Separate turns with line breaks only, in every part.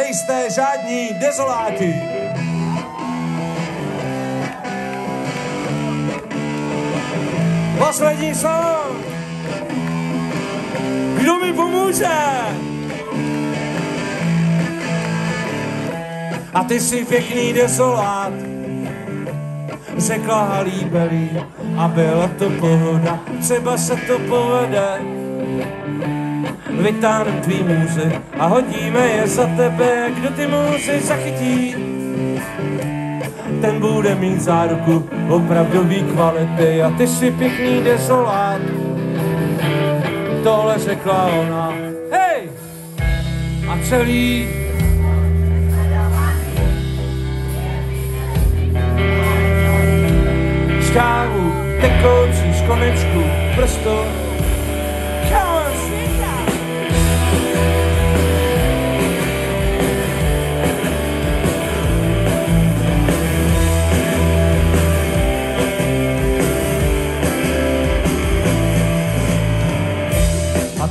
nejste žádní dezoláti. Poslední song. Kdo mi pomůže? A ty jsi pěkný desolát, řekla Halíbelí a byla to pohoda, třeba se to povede. Vytáhnem tvý můzy a hodíme je za tebe, kdo ty můzy zachytí. Ten bude mít záruku opravdový kvality a ty si pěkný desolát. Tohle řekla ona. Hej! A celý škávu, tekoucí z konečku prstu. Come on,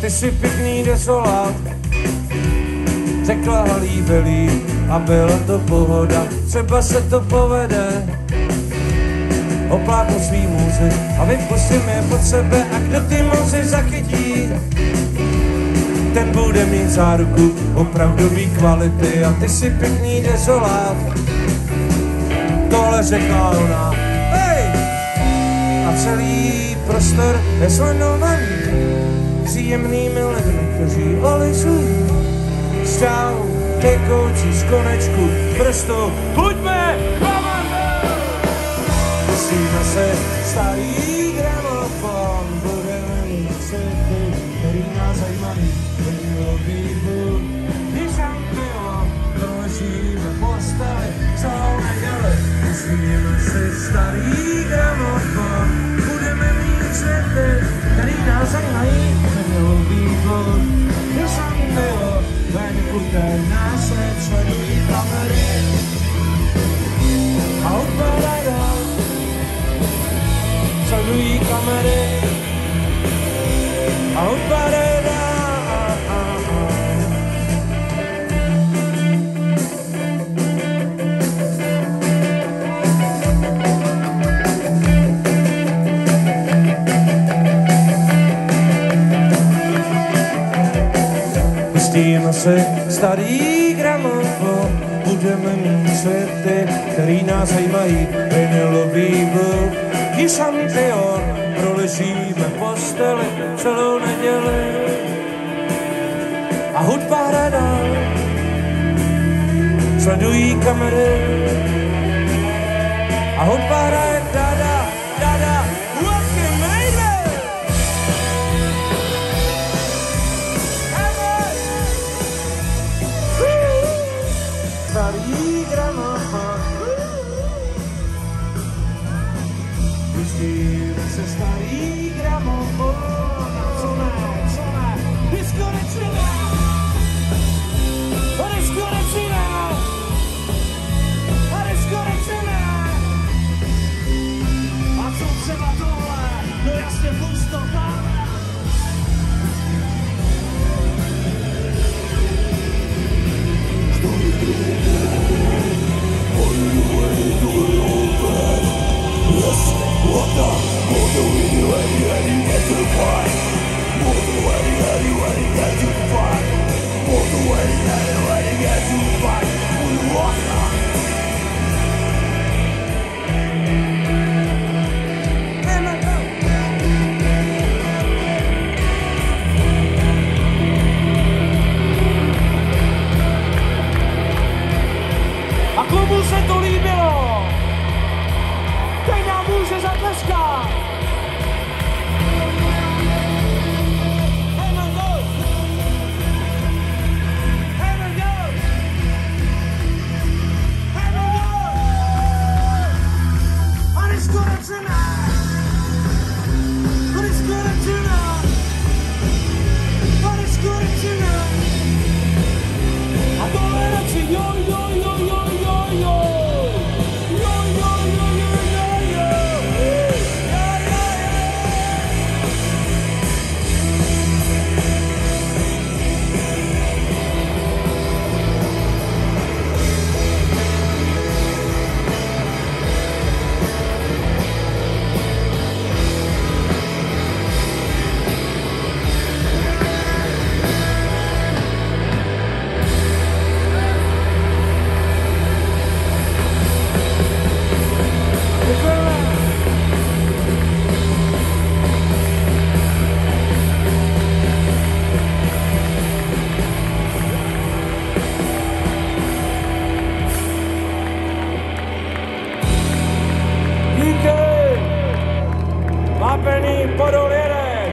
ty si pěkný desolát, řekla líbelý a byla to pohoda, třeba se to povede. Opláknu svý můzy a vypustím je pod sebe a kdo ty můzy zachytí, ten bude mít záruku opravdový kvality a ty si pěkný desolát. Tohle řekla ona, hej! A celý prostor je sledovaný příjemnými lidmi, kteří olizují šťávu tekoucí z konečku prstu. Buďme komando! Musíme se starý gramofon, budeme mít světy, který nás zajímají, milový bůh. Když šampion, proležíme posteli, celou neděli. Musíme si starý milový bůh. Když šampion, venku ten nás sledují kamery. Pustíme si starý gramofon, budeme mít světy, který nás zajímají, vinilový vlk, i šampion, proležíme posteli celou neděli. A hudba hraje. Sledují kamery. A hudba hraje se starý gramofon Co ne, co ne Disco nečine Disco nečine Disco nečine A co třeba No jasně pusto tam.
What